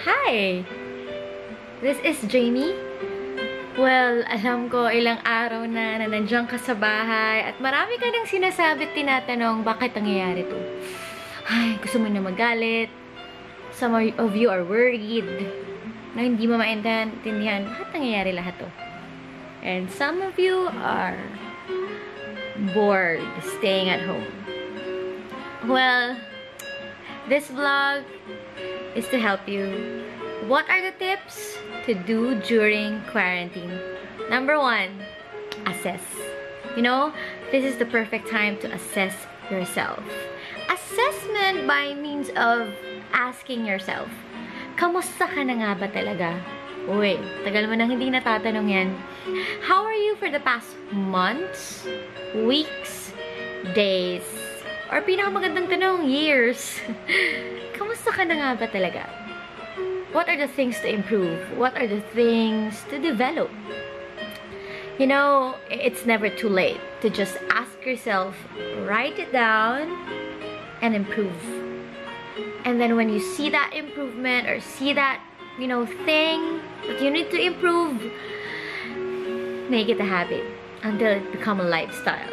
Hi! This is Jamie. Well, alam ko ilang araw na na nandiyan ka sa bahay at marami ka nang sinasabi at tinatanong bakit nangyayari to. Ay, gusto mo na magalit. Some of you are worried na hindi mo maintindihan bakit nangyayari lahat to. And some of you are bored staying at home. Well, this vlog is to help you. What are the tips to do during quarantine? Number one, assess. You know, this is the perfect time to assess yourself. Assessment by means of asking yourself, kamusta ka na nga ba talaga? Uy, tagal mo nang hindi natatanong yan. How are you for the past months, weeks, days, or pinakamagandang tanong, years? kamusta ka na nga ba talaga? What are the things to improve? What are the things to develop? You know, it's never too late to just ask yourself, write it down, and improve. And then when you see that improvement or see that, you know, thing that you need to improve, make it a habit until it become a lifestyle.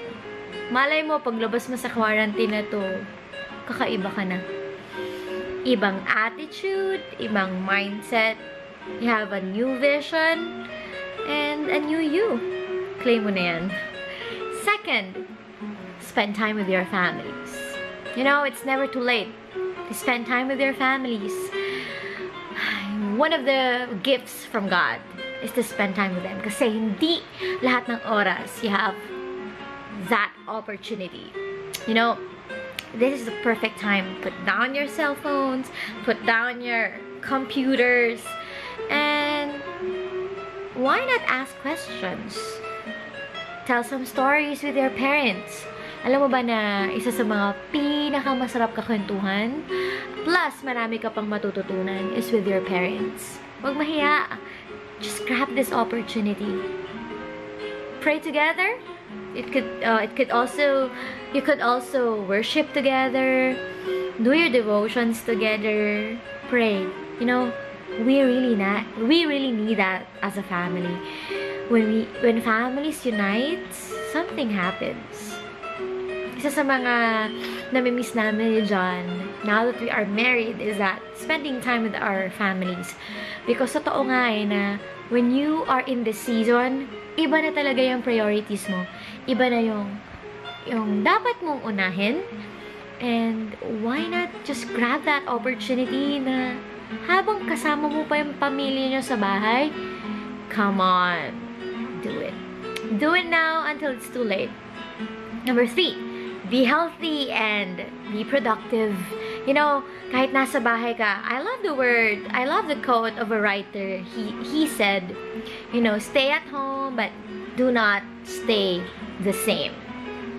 Malay mo, paglabas mo sa quarantine na to, kakaiba ka na. Ibang attitude, ibang mindset, you have a new vision, and a new you. Claim mo na yan. Second, spend time with your families. You know, it's never too late to spend time with your families. One of the gifts from God is to spend time with them. Kasi hindi lahat ng oras you have that opportunity. You know, this is the perfect time. Put down your cell phones, put down your computers, and why not ask questions? Tell some stories with your parents. Alam mo ba na isa sa mga pinakamasarap kakwentuhan, plus marami ka pang matututunan, is with your parents. Huwag mahiya. Just grab this opportunity. Pray together. It could, uh, it could also, you could also worship together, do your devotions together, pray. You know, we really not, we really need that as a family. When we, when families unite, something happens. Isa sa mga namimiss namin ni John, now that we are married, is that spending time with our families. Because totoo nga eh na when you are in this season, iba na talaga yung priorities mo. Iba na yung, yung dapat mong unahin. And why not just grab that opportunity na habang kasama mo pa yung pamilya nyo sa bahay, come on, do it. Do it now until it's too late. Number three, be healthy and be productive. You know, kahit nasa bahay ka, I love the word, I love the quote of a writer. He, he said, you know, stay at home, but do not stay the same.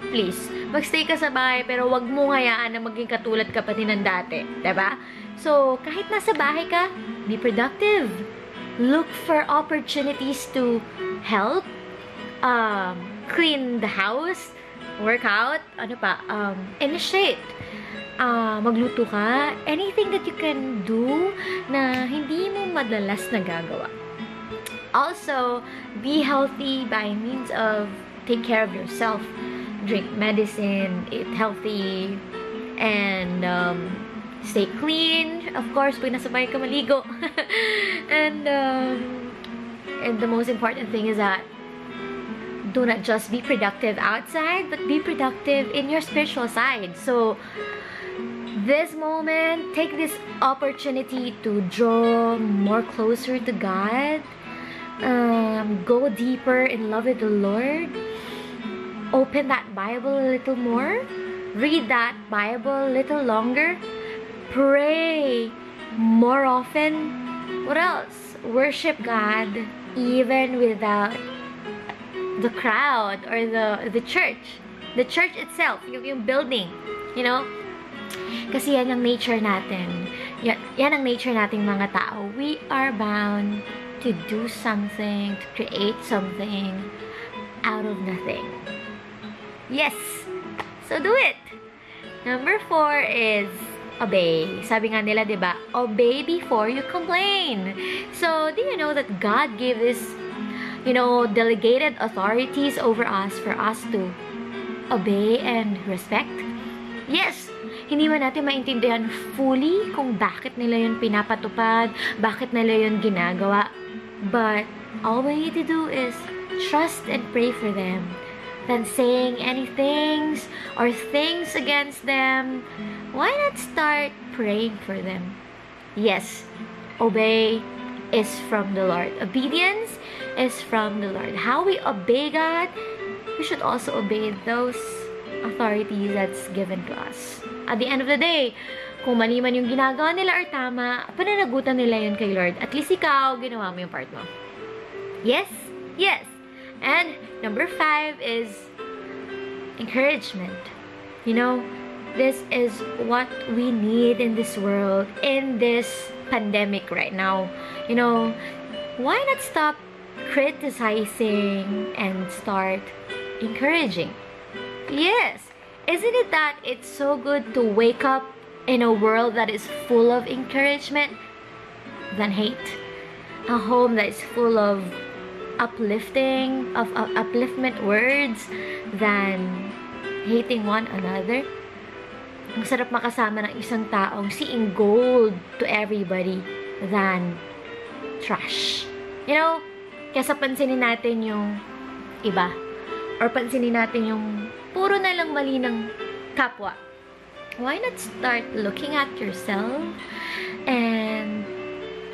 Please, magstay ka sa bahay, pero wag mo hayaan na maging katulad ka pa din ng dati. ba? Diba? So, kahit nasa bahay ka, be productive. Look for opportunities to help, um, clean the house, workout, ano pa, um, initiate. Uh, magluto ka, anything that you can do na hindi mo madalas nagagawa. Also, be healthy by means of take care of yourself. Drink medicine, eat healthy, and um, stay clean. Of course, pag nasa ka maligo. and, um, and the most important thing is that do not just be productive outside, but be productive in your spiritual side. So, this moment, take this opportunity to draw more closer to God, um, go deeper in love with the Lord, open that Bible a little more, read that Bible a little longer, pray more often. What else? Worship God even without the crowd or the the church. The church itself, yung, yung building, you know? Kasi yan ang nature natin. Yan, yan ang nature nating mga tao. We are bound to do something, to create something out of nothing. Yes! So do it! Number four is obey. Sabi nga nila, 'di ba? Obey before you complain. So, do you know that God gave this you know, delegated authorities over us for us to obey and respect? Yes, hindi man natin maintindihan fully kung bakit nila yun pinapatupad, bakit nila yun ginagawa. But all we need to do is trust and pray for them than saying any things or things against them. Why not start praying for them? Yes, obey is from the Lord. Obedience is from the Lord. How we obey God, we should also obey those authorities that's given to us. At the end of the day, kung mali man yung ginagawa nila or tama, pananagutan nila yun kay Lord. At least ikaw, ginawa mo yung part mo. Yes? Yes. And number five is encouragement. You know, this is what we need in this world, in this pandemic right now. You know, why not stop criticizing and start encouraging? Yes. Isn't it that it's so good to wake up in a world that is full of encouragement than hate? A home that is full of uplifting, of uh, upliftment words than hating one another. Ang sarap makasama ng isang taong seeing gold to everybody than trash. You know, kesa pansinin natin yung iba. Or pansinin natin yung puro na lang mali ng kapwa. Why not start looking at yourself and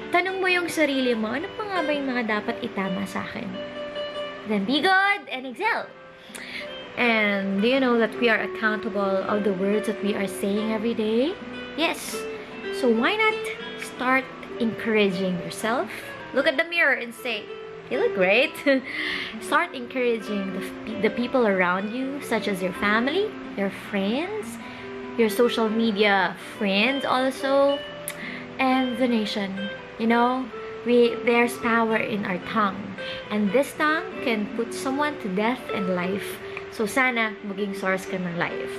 tanong mo yung sarili mo, ano pa nga ba yung mga dapat itama sa akin? Then be good and excel. And do you know that we are accountable of the words that we are saying every day? Yes. So why not start encouraging yourself? Look at the mirror and say, you look great. start encouraging the, the people around you, such as your family, your friends, your social media friends also, and the nation. You know, we there's power in our tongue. And this tongue can put someone to death and life. So sana maging source ka ng life.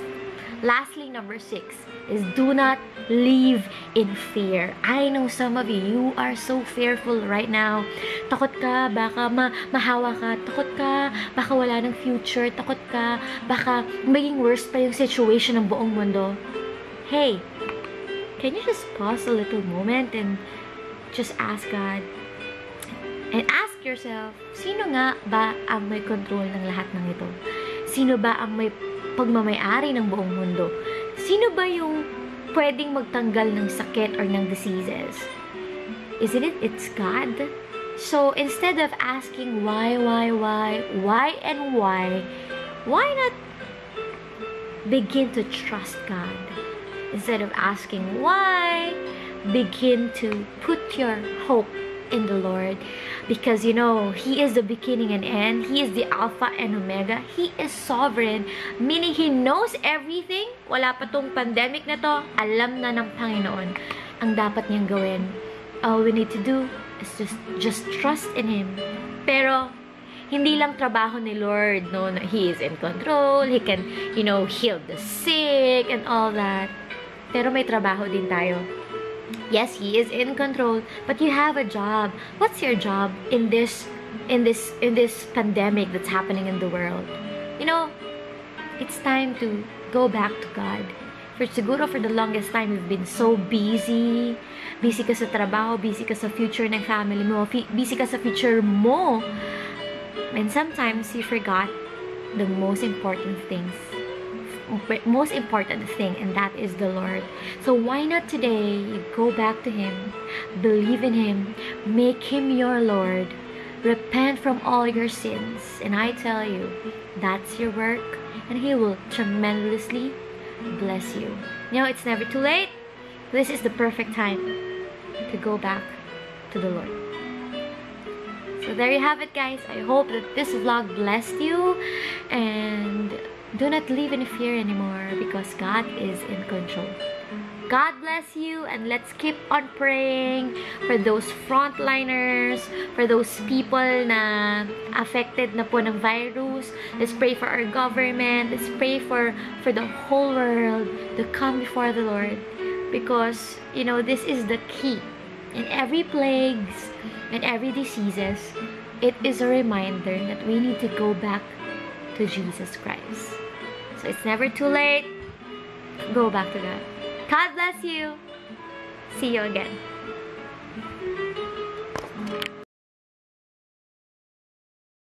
Lastly, number six is do not live in fear. I know some of you, you are so fearful right now. Takot ka, baka ma mahawa ka. Takot ka, baka wala ng future. Takot ka, baka maging worse pa yung situation ng buong mundo. Hey, can you just pause a little moment and just ask God and ask yourself, sino nga ba ang may control ng lahat ng ito? Sino ba ang may pagmamayari ng buong mundo? Sino ba yung pwedeng magtanggal ng sakit or ng diseases? Isn't it? It's God. So, instead of asking why, why, why, why, and why, why not begin to trust God? Instead of asking why, begin to put your hope in the Lord. Because you know He is the beginning and end. He is the Alpha and Omega. He is sovereign meaning He knows everything. Wala pa tong pandemic na to. Alam na ng Panginoon ang dapat niyang gawin. All we need to do is just just trust in Him. Pero hindi lang trabaho ni Lord no He is in control. He can you know heal the sick and all that. Pero may trabaho din tayo yes he is in control but you have a job. What's your job in this in this in this pandemic that's happening in the world? You know it's time to go back to god. For siguro for the longest time we've been so busy. Busy ka sa trabaho busy ka sa future ng family mo busy ka sa future mo. And sometimes you forgot the most important things most important thing, and that is the Lord. So why not today go back to Him, believe in Him, make Him your Lord, repent from all your sins, and I tell you, that's your work, and He will tremendously bless you. You know, it's never too late. This is the perfect time to go back to the Lord. So there you have it guys. I hope that this vlog blessed you and do not live in fear anymore because God is in control. God bless you and let's keep on praying for those frontliners, for those people na affected na po ng virus. Let's pray for our government. Let's pray for, for the whole world to come before the Lord because you know this is the key in every plagues and every diseases it is a reminder that we need to go back to jesus christ. So it's never too late. Go back to god. God bless you. See you again